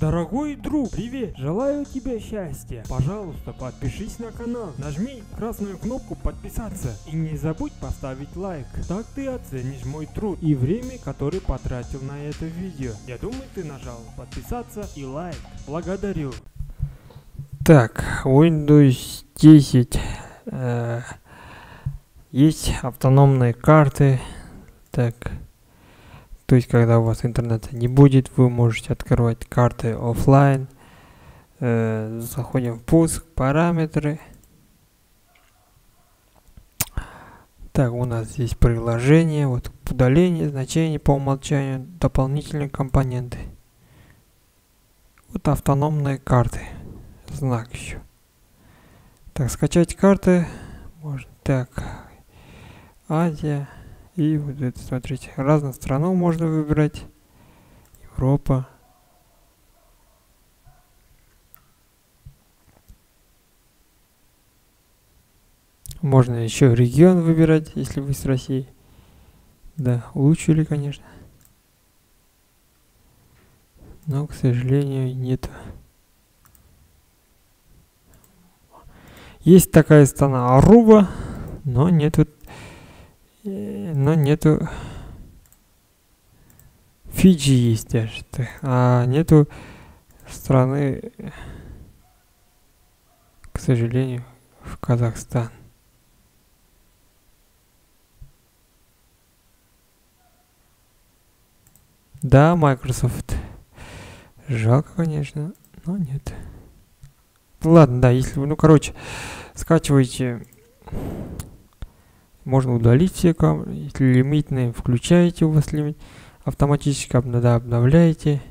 Дорогой друг, привет! Желаю тебе счастья. Пожалуйста, подпишись на канал, нажми красную кнопку подписаться и не забудь поставить лайк. Так ты оценишь мой труд и время, которое потратил на это видео. Я думаю, ты нажал подписаться и лайк. Благодарю. Так, Windows 10 э, есть автономные карты. Так, то есть, когда у вас интернета не будет, вы можете открывать карты офлайн. Э, заходим в пуск, параметры. Так, у нас здесь приложение, вот удаление, значение по умолчанию, дополнительные компоненты. Вот автономные карты. Знак еще. Так, скачать карты. Можно. Так. Азия. И вот это, смотрите, разную страну можно выбирать. Европа. Можно еще регион выбирать, если вы с России. Да, улучшили, конечно. Но, к сожалению, нет. Есть такая страна Аруба, но нету но нету... Фиджи есть даже, а нету страны, к сожалению, в Казахстан. Да, Microsoft. Жалко, конечно, но нет. Ладно, да, если вы, ну, короче, скачивайте можно удалить все камеры. Если лимитные, включаете у вас лимит. Автоматически обновляете.